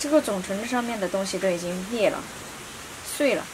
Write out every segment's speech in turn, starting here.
这个总成上面的东西都已经裂了、碎了。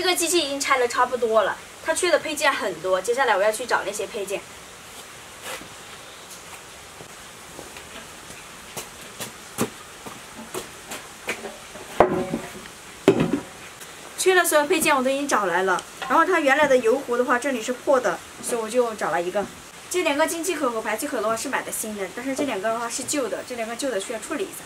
这个机器已经拆的差不多了，它缺的配件很多，接下来我要去找那些配件。缺的所有配件我都已经找来了，然后它原来的油壶的话，这里是破的，所以我就找了一个。这两个进气口和排气口的话是买的新的，但是这两个的话是旧的，这两个旧的需要处理一下。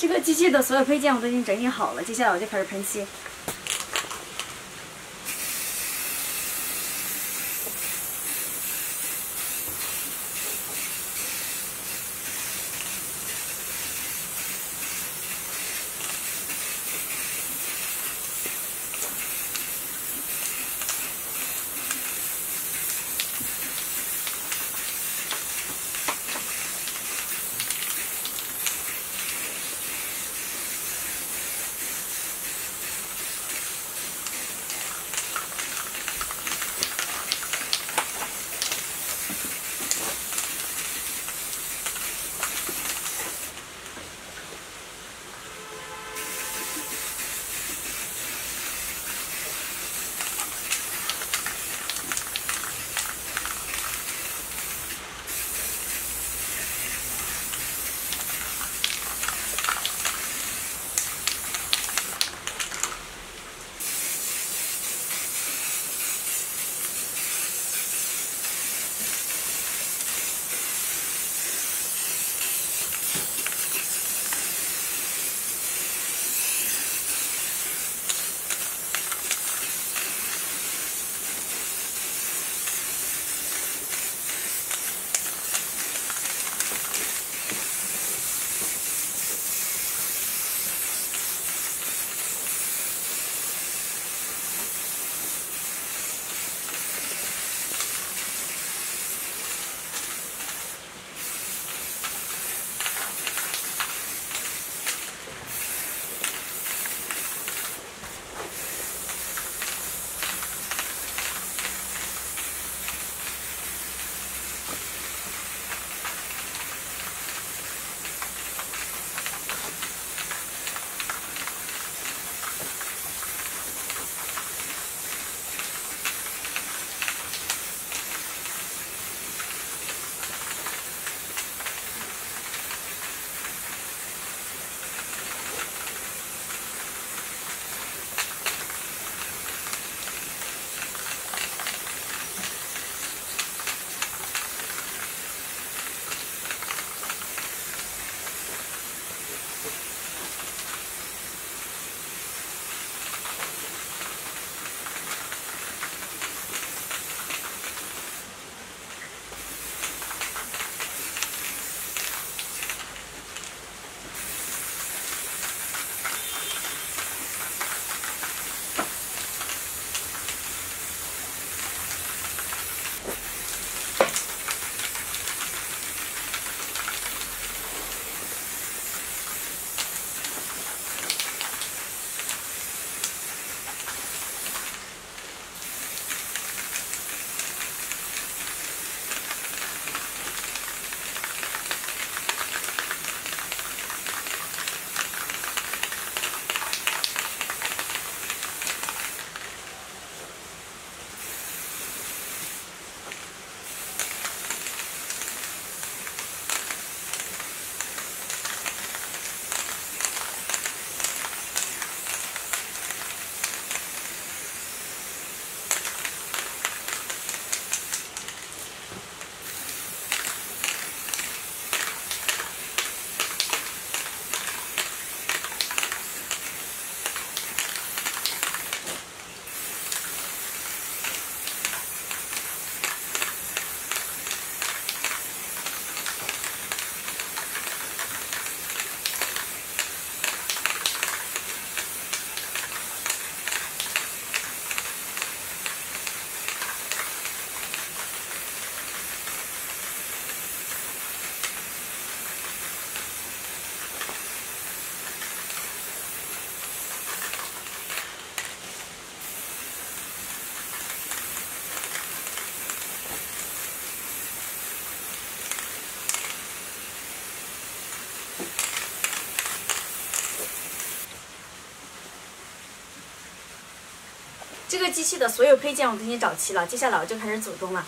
这个机器的所有配件我都已经整理好了，接下来我就开始喷漆。这个机器的所有配件我都已经找齐了，接下来我就开始组装了。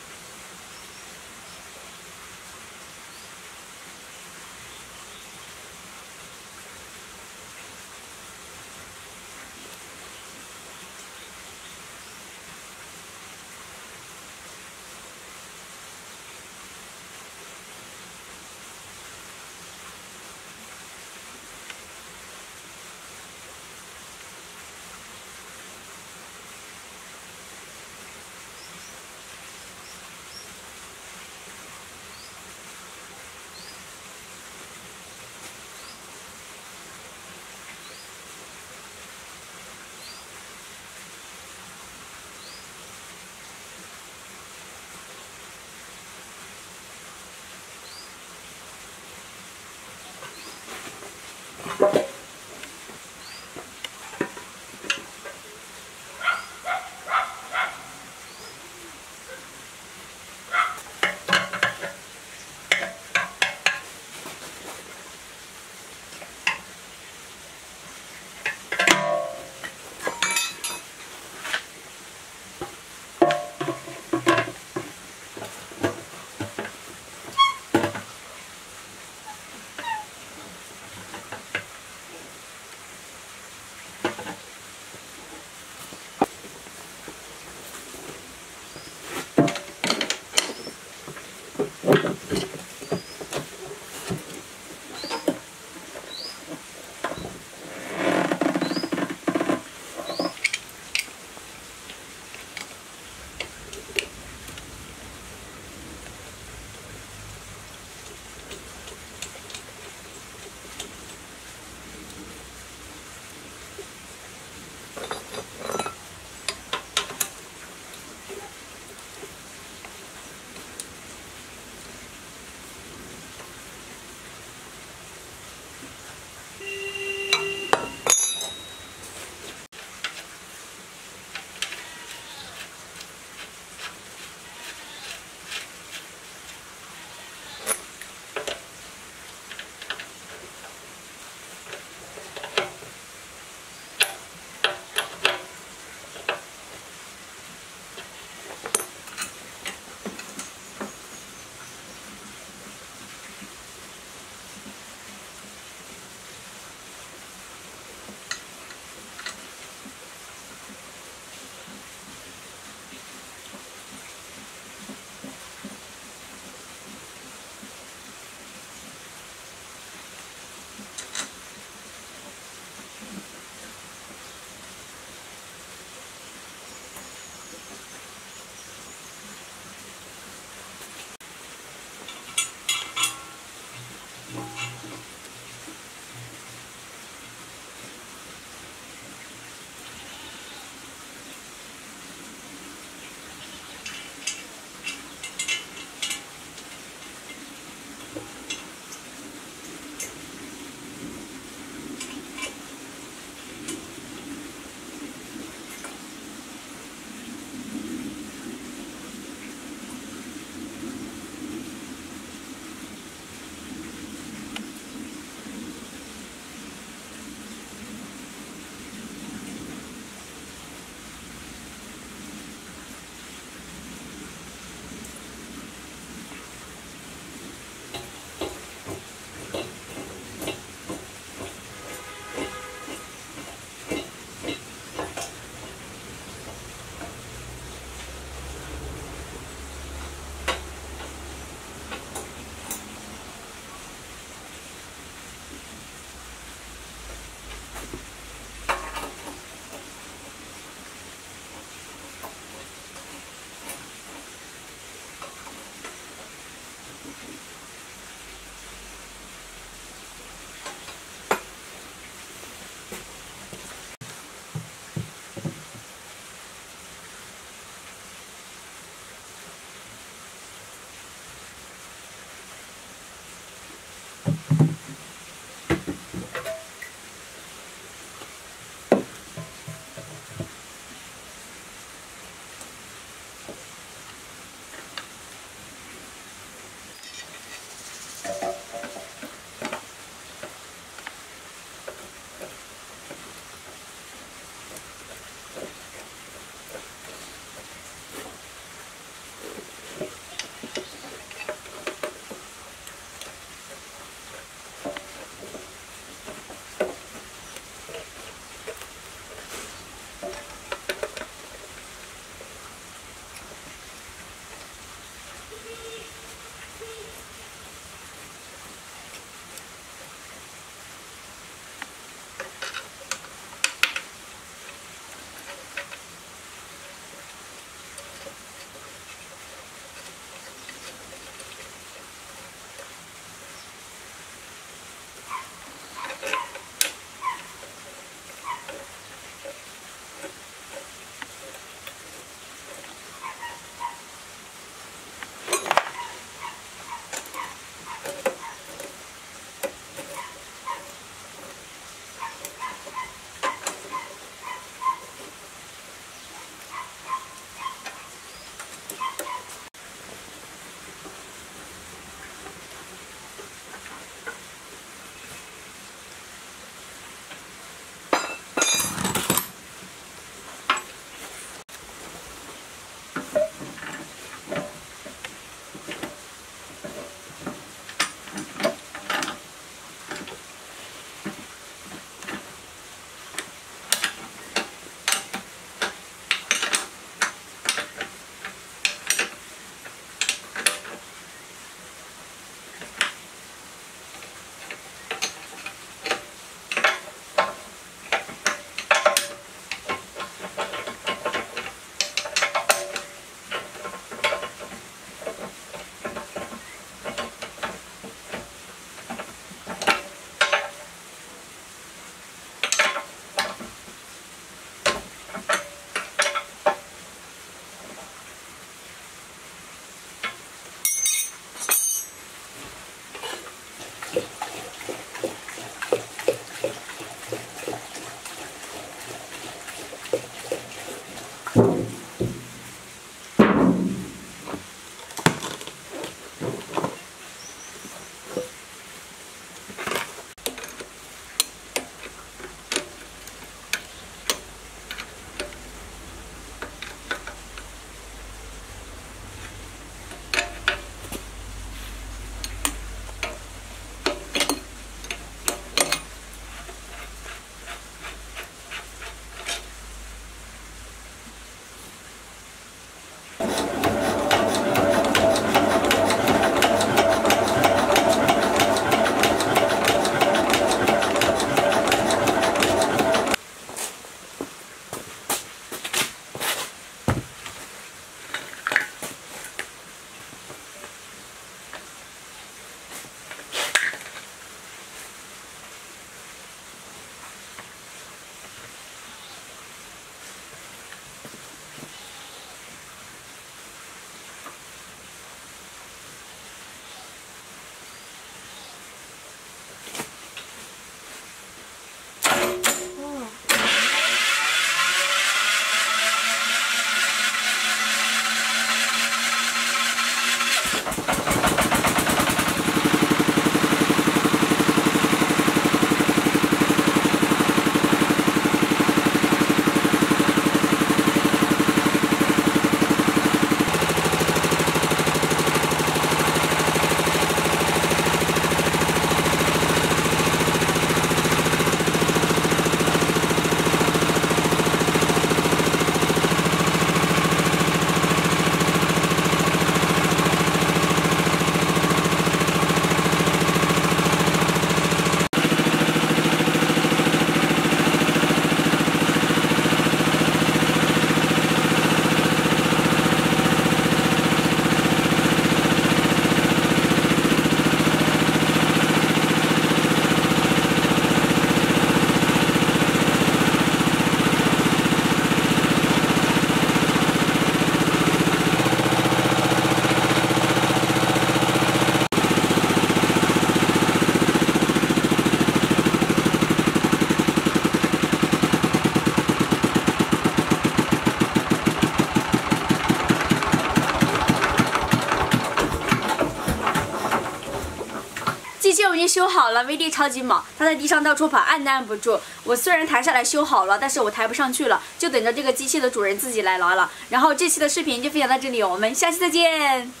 经修好了，威力超级猛，它在地上到处跑，按都按不住。我虽然抬下来修好了，但是我抬不上去了，就等着这个机器的主人自己来拿了。然后这期的视频就分享到这里，我们下期再见。